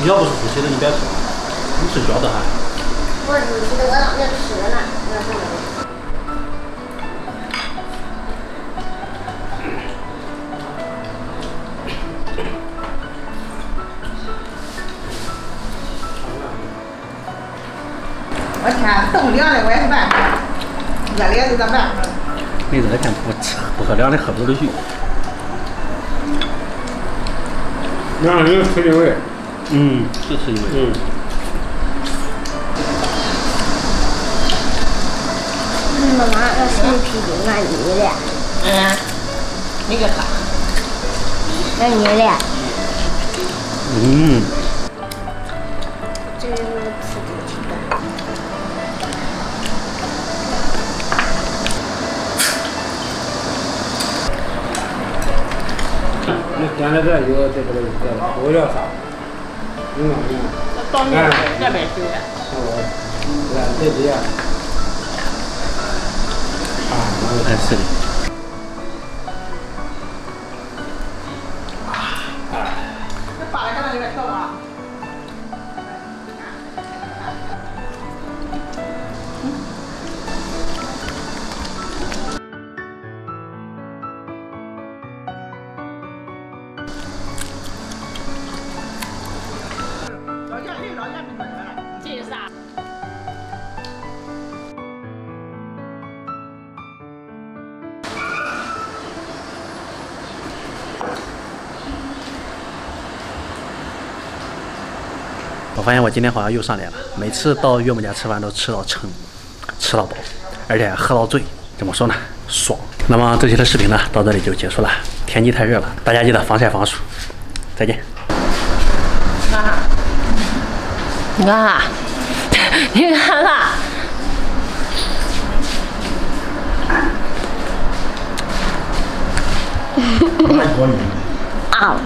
你要不是呼吸的，你别说，你是觉得哈？我是记得我让人吃了，我天，冻凉的我也是办法，热的就咋办？没热天不吃不喝凉的，喝不了水。凉的有刺激味。嗯，是刺激味。嗯。妈妈，那是皮筋啊？你俩。嗯。那个啥？那你俩。嗯。点了这有这这个调料啥？有吗？有。那当面的，这边收的。好。来这边。啊，我看是的。我发现我今天好像又上脸了，每次到岳母家吃饭都吃到撑，吃到饱，而且喝到醉。怎么说呢？爽。那么这期的视频呢，到这里就结束了。天气太热了，大家记得防晒防暑。再见。你干啥，你看看，啊！